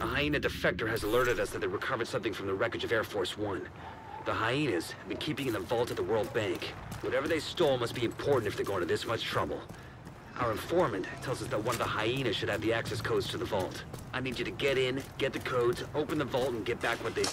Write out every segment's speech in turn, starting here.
A hyena defector has alerted us that they recovered something from the wreckage of Air Force One. The hyenas have been keeping in the vault at the World Bank. Whatever they stole must be important if they're going to this much trouble. Our informant tells us that one of the hyenas should have the access codes to the vault. I need you to get in, get the codes, open the vault, and get back what they...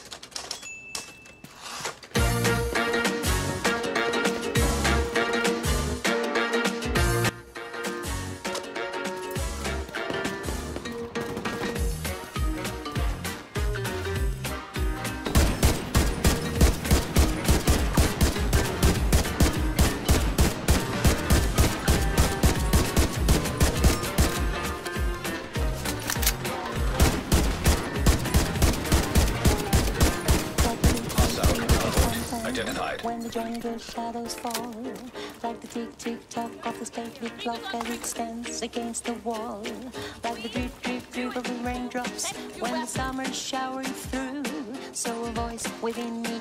clock as it stands against the wall, like the drip drip drip of the raindrops when the summer's showering through. So a voice within me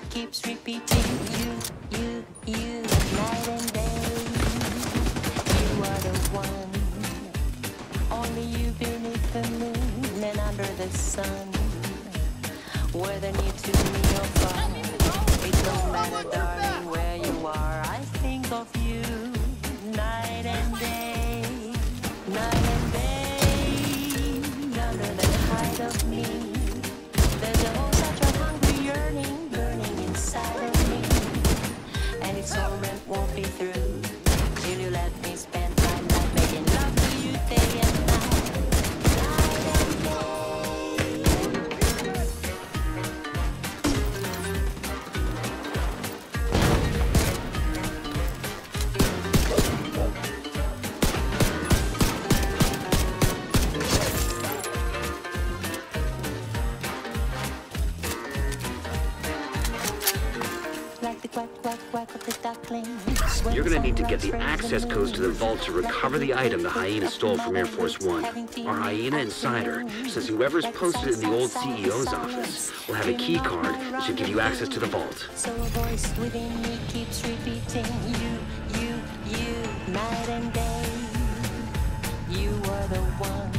get the access codes to the vault to recover the item the hyena stole from Air Force One. Our hyena insider says whoever's posted in the old CEO's office will have a key card that should give you access to the vault. So a voice within me keeps repeating, you, you, you, night and day. You are the one,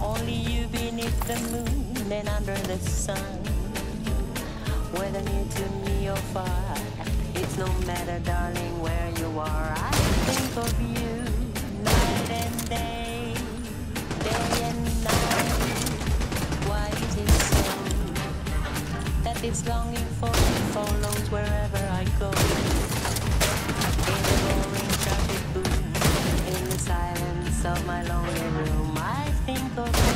only you beneath the moon and under the sun. Whether to me or far, no matter, darling, where you are. I think of you night and day, day and night. Why is it so that this longing for you follows wherever I go? In the roaring traffic boom, in the silence of my lonely room, I think of you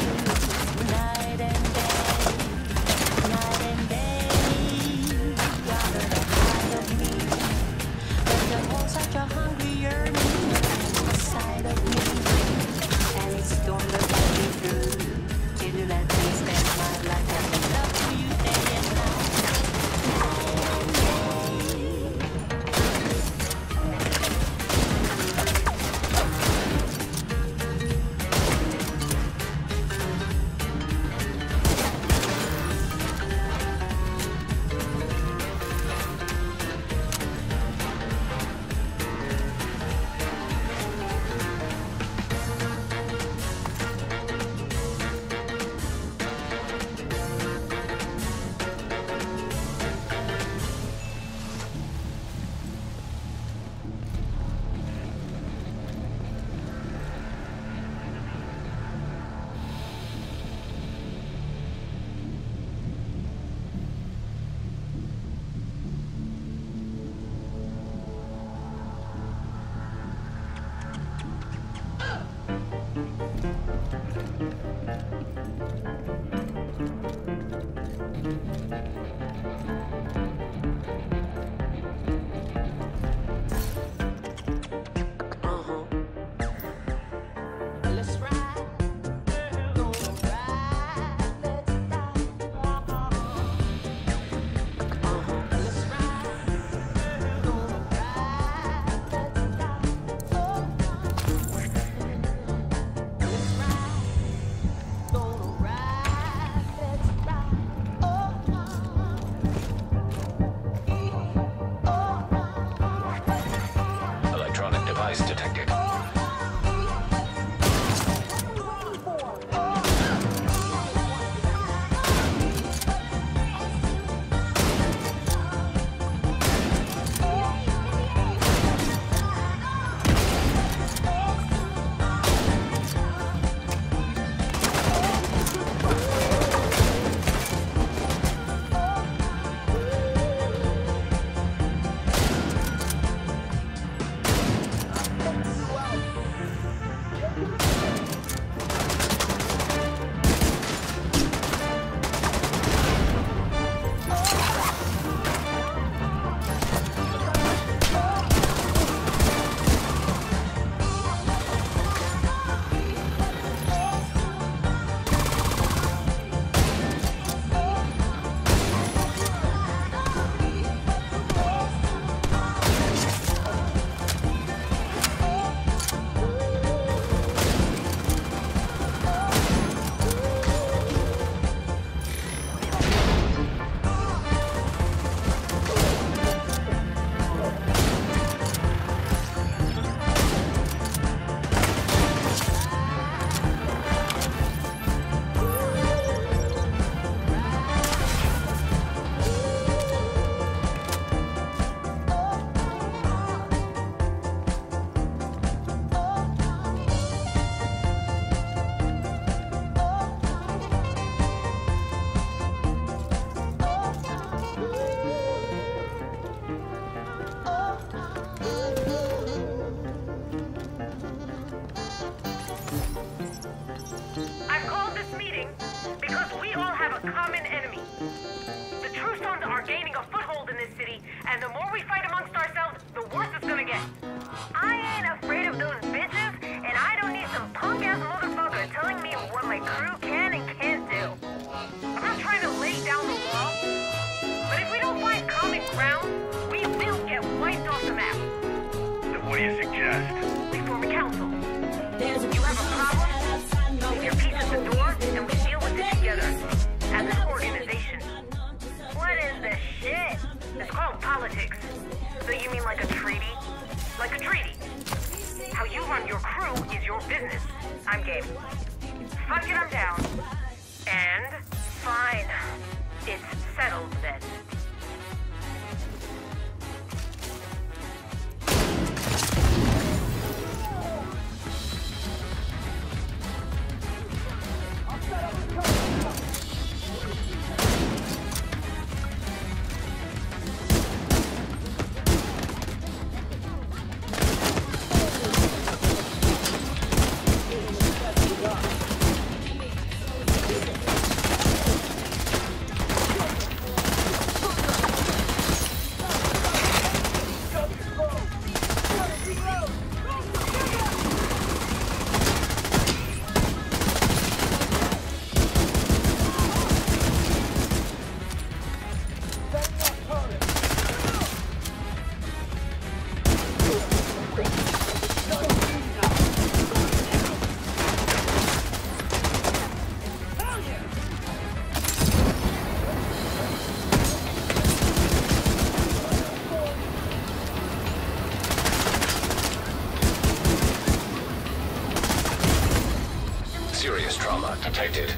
detected.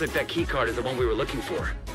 looks like that key card is the one we were looking for.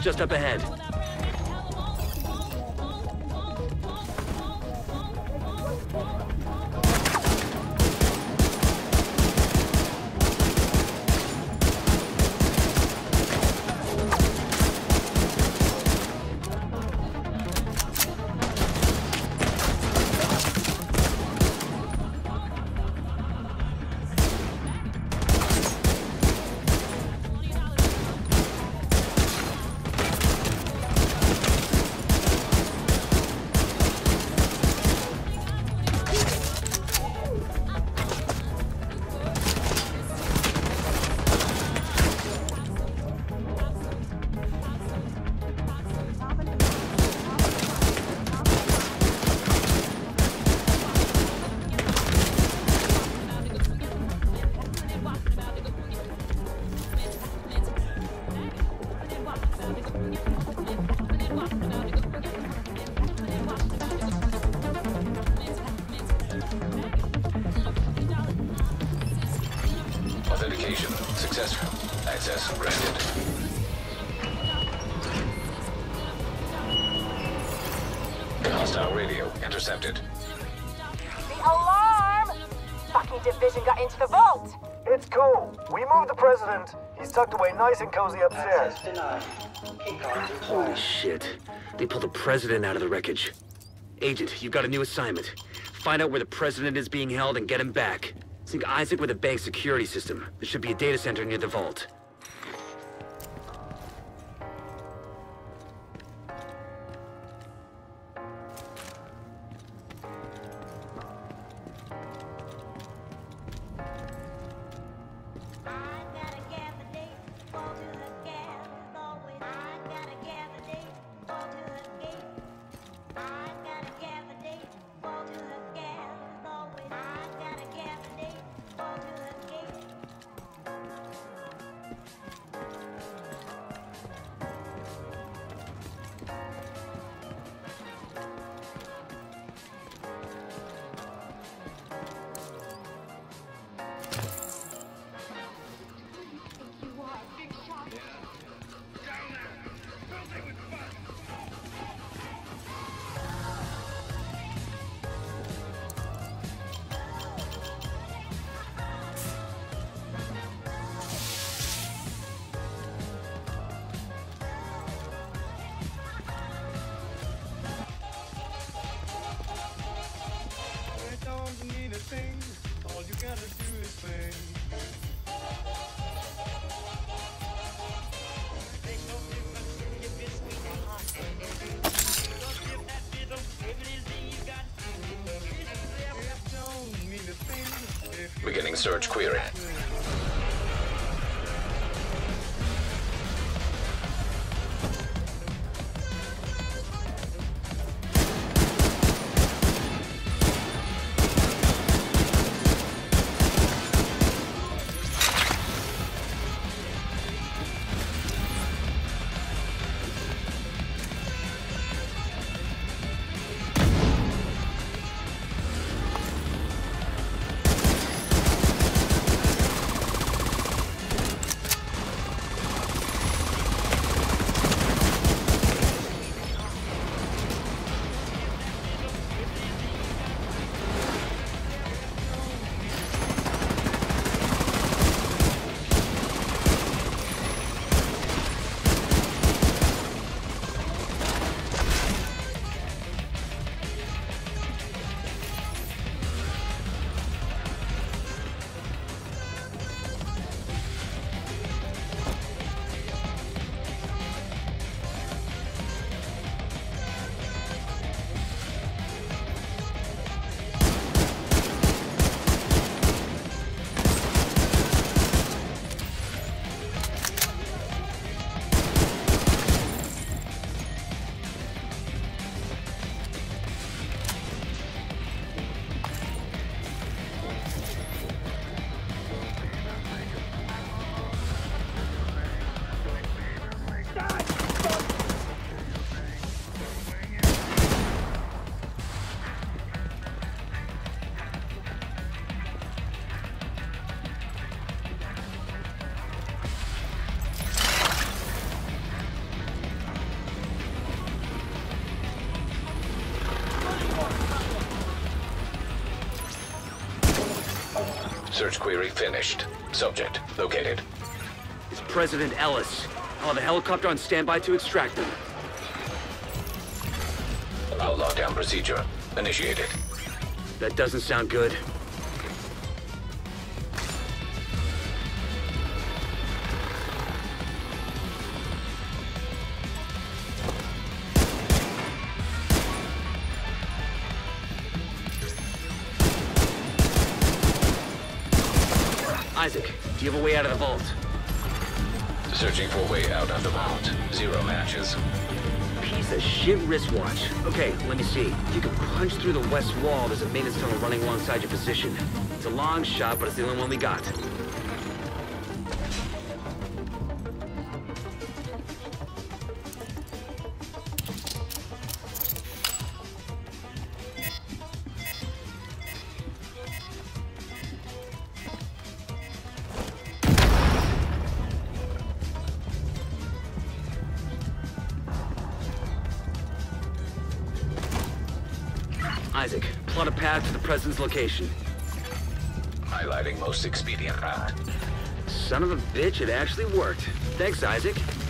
Just up ahead. Nice and cozy upstairs. Holy shit. They pulled the president out of the wreckage. Agent, you've got a new assignment. Find out where the president is being held and get him back. Sync ISAC with the bank security system. There should be a data center near the vault. Search query finished. Subject located. It's President Ellis. I'll have a helicopter on standby to extract him. Allow lockdown procedure. Initiated. That doesn't sound good. Way out of the vault? Searching for a way out of the vault. Zero matches. Piece of shit wristwatch. Okay, let me see. If you can punch through the west wall, there's a maintenance tunnel running alongside your position. It's a long shot, but it's the only one we got. Location. Highlighting most expedient route. Son of a bitch, it actually worked. Thanks, ISAC.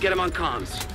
Get him on comms.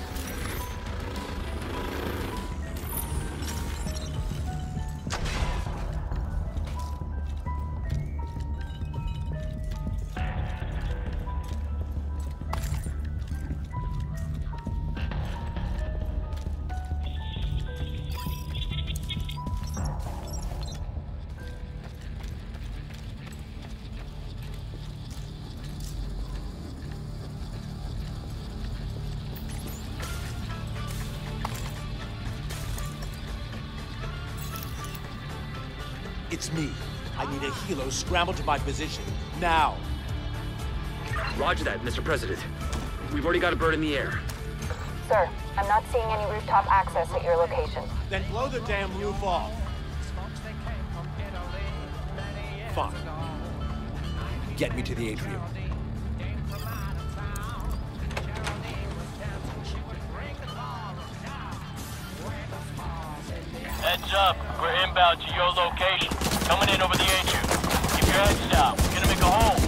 Scramble to my position. Now. Roger that, Mr. President. We've already got a bird in the air. Sir, I'm not seeing any rooftop access at your location. Then blow the damn roof off. Fine. Get me to the atrium. Heads up, we're inbound to your location. Coming in over the atrium. Keep your. We're gonna make a hole.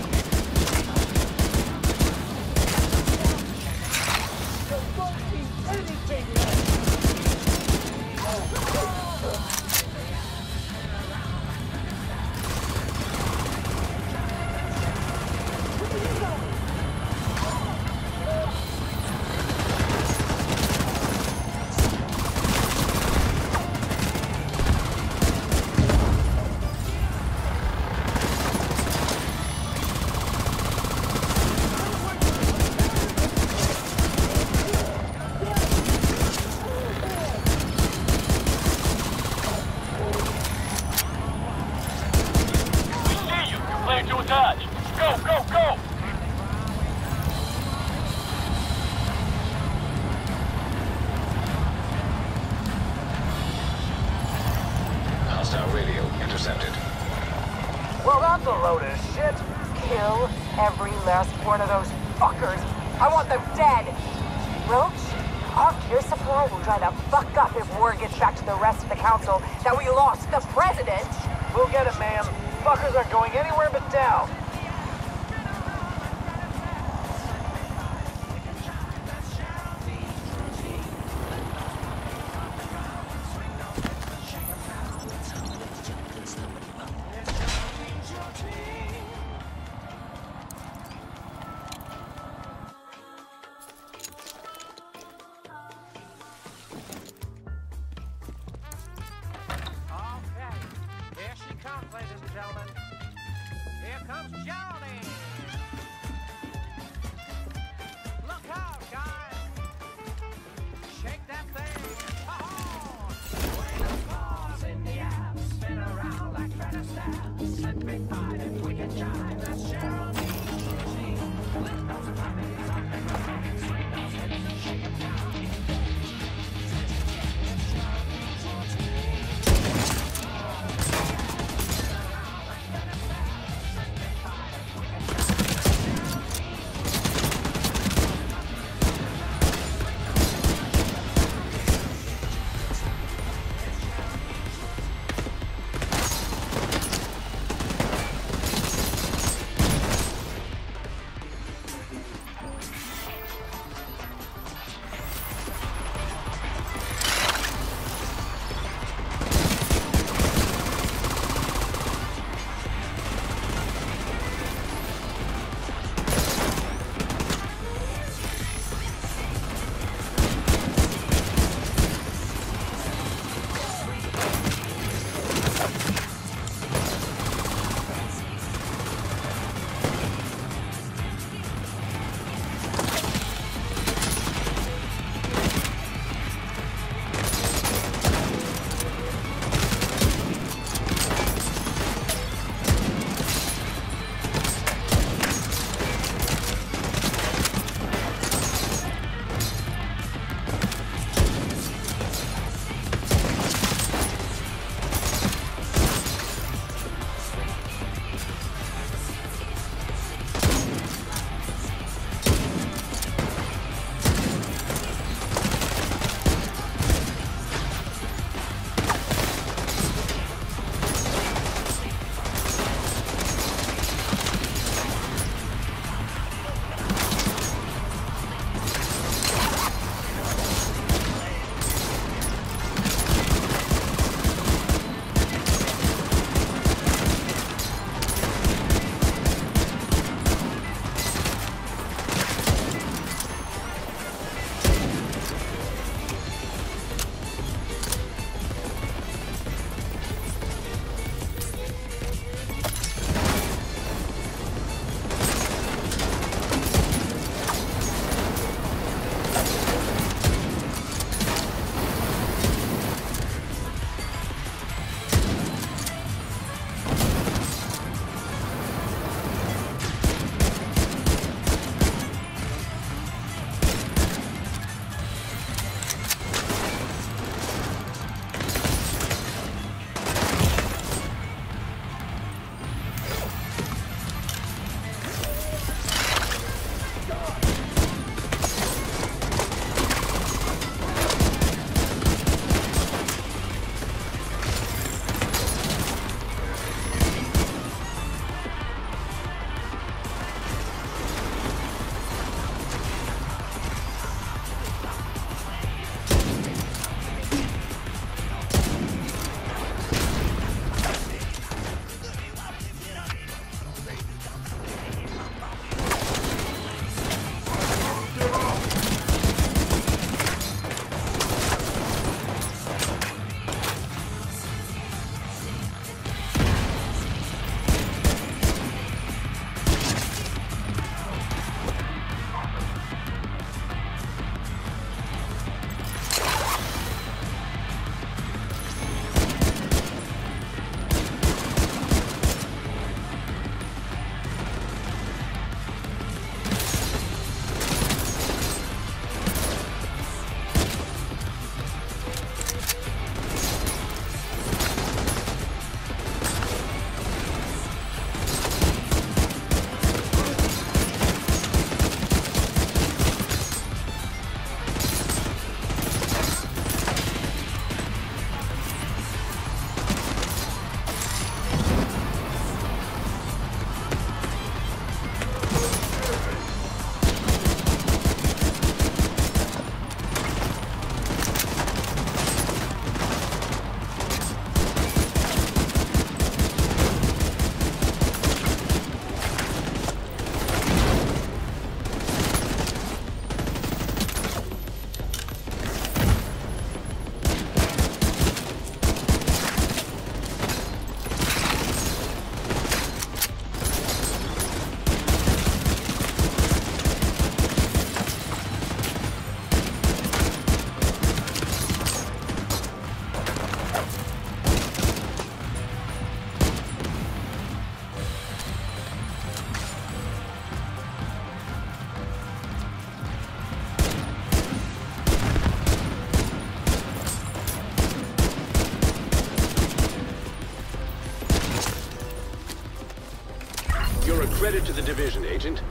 Credit to the division, Agent.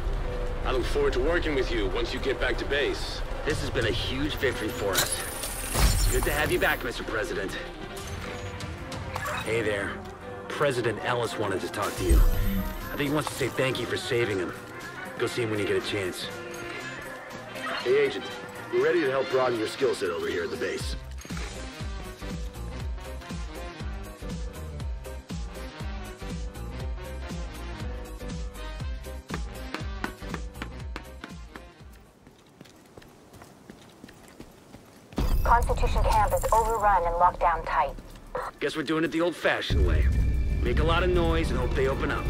I look forward to working with you once you get back to base. This has been a huge victory for us. Good to have you back, Mr. President. Hey there. President Ellis wanted to talk to you. I think he wants to say thank you for saving him. Go see him when you get a chance. Hey, Agent. We're ready to help broaden your skill set over here at the base. Constitution Camp is overrun and locked down tight. Guess we're doing it the old-fashioned way. Make a lot of noise and hope they open up.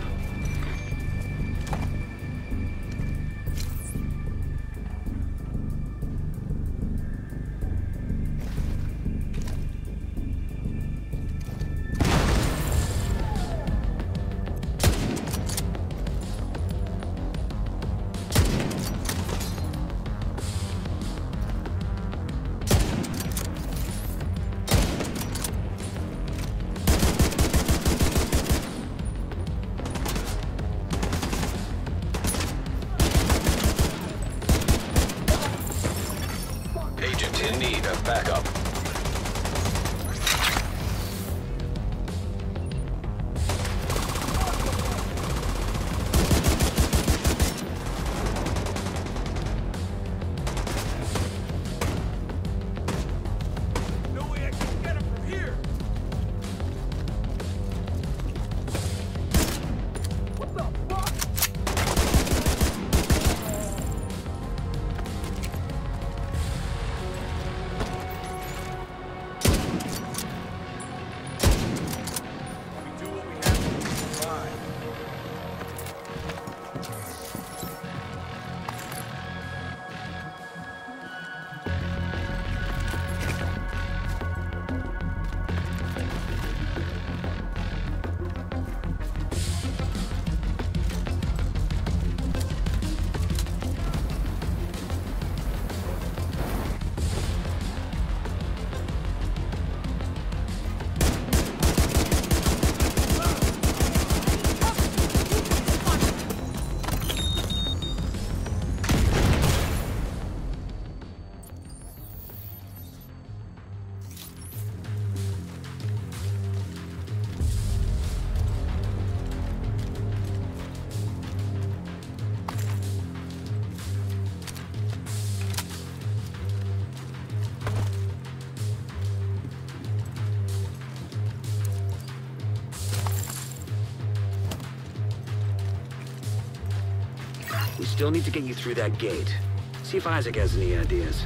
Still need to get you through that gate. See if ISAC has any ideas.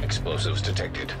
Explosives detected.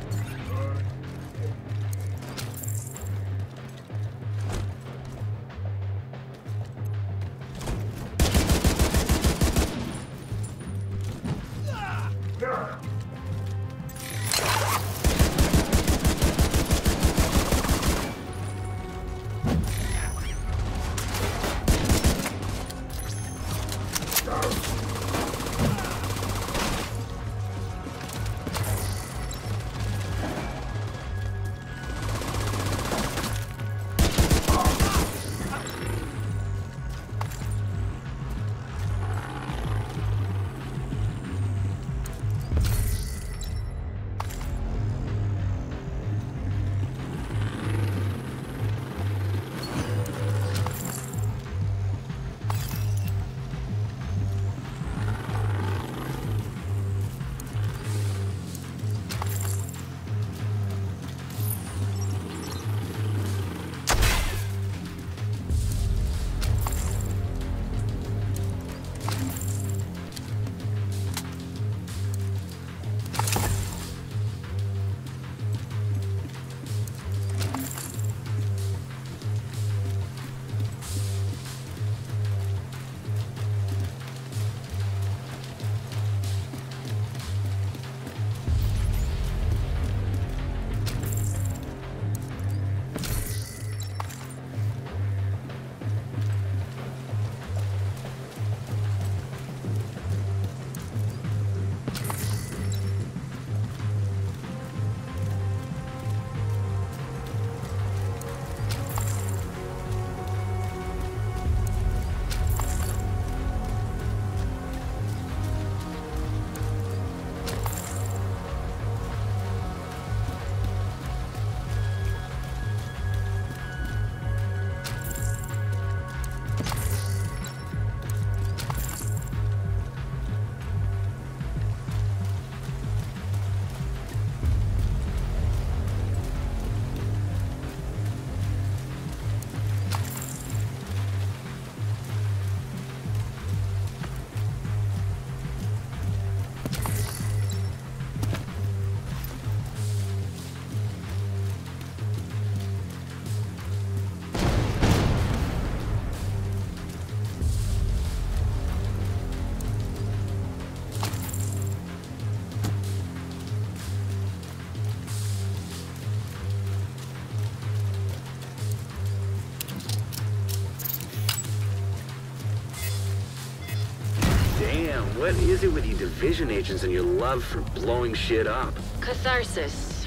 What is it with you division agents and your love for blowing shit up? Catharsis.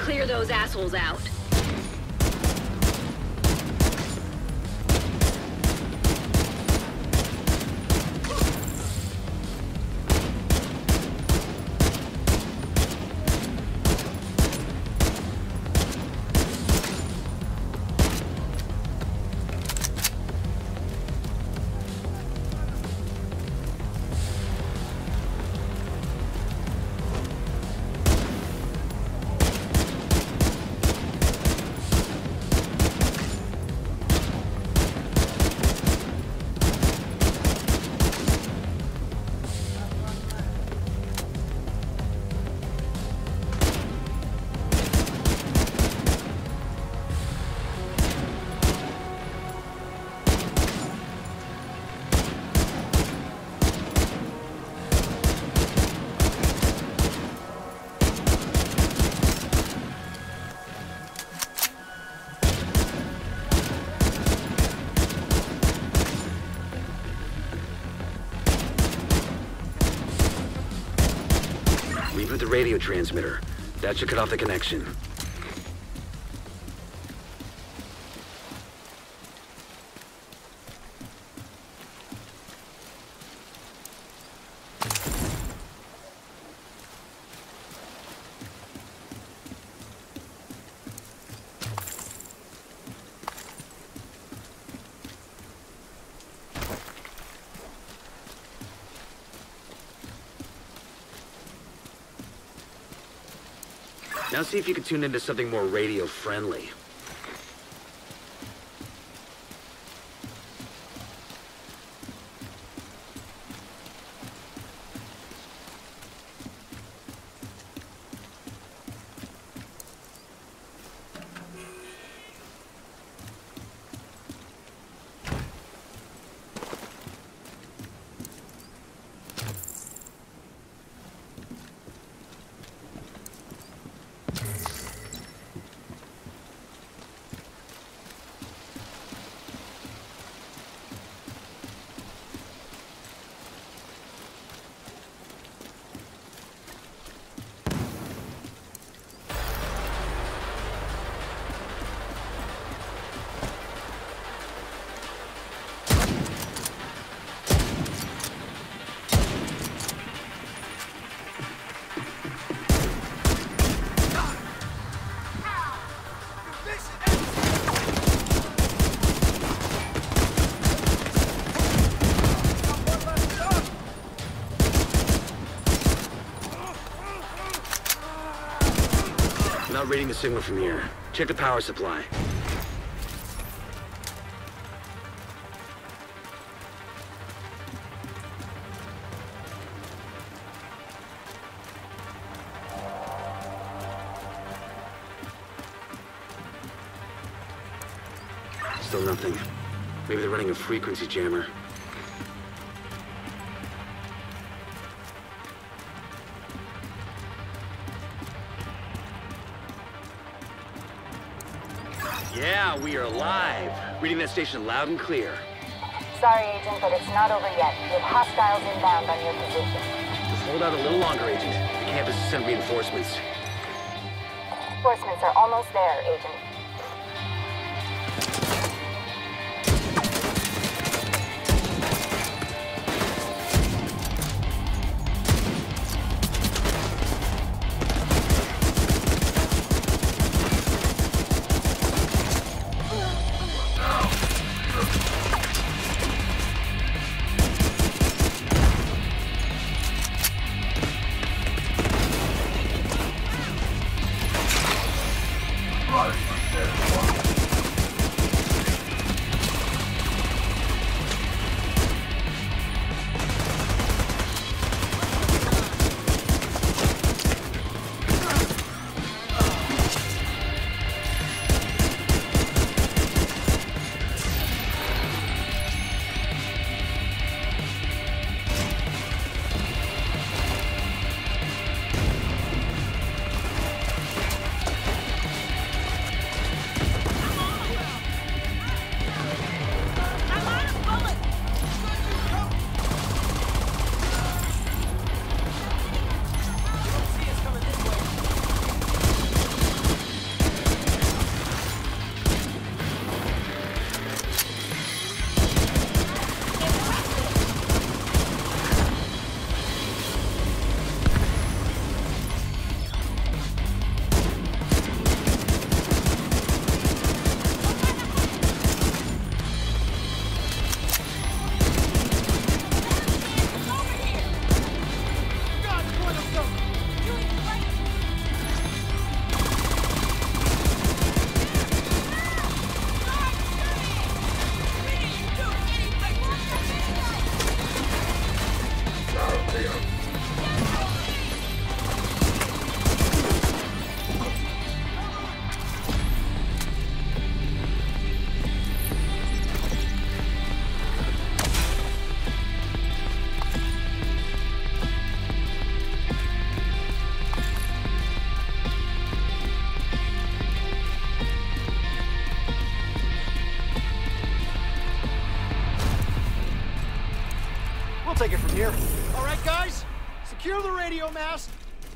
Clear those assholes out. Radio transmitter. That should cut off the connection. Now see if you can tune into something more radio reading the signal from here. Check the power supply. Still nothing. Maybe they're running a frequency jammer. Station loud and clear. Sorry, Agent, but it's not over yet. We have hostiles inbound on your position. Just hold out a little longer, Agent. The campus has sent reinforcements. Reinforcements are almost there, Agent.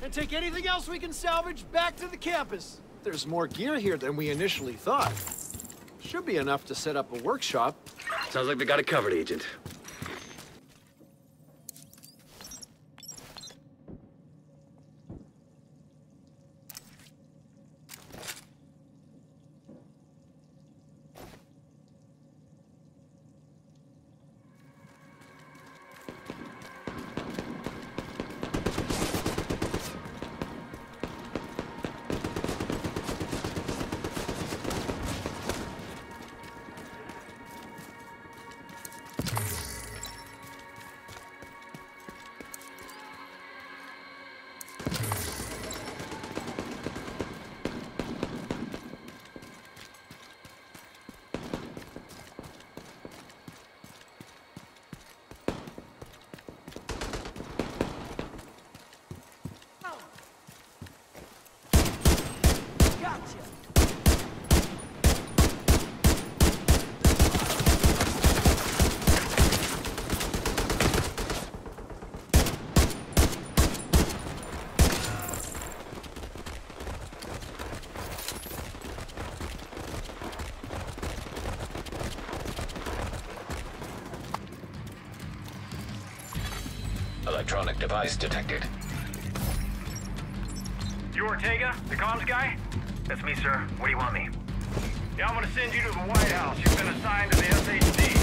And take anything else we can salvage back to the campus. There's more gear here than we initially thought. Should be enough to set up a workshop. Sounds like they got it covered, Agent. Device detected. You Ortega? The comms guy? That's me, sir. What do you want me? Yeah, I'm gonna send you to the White House. You've been assigned to the SHD.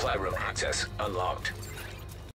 Supply room access unlocked.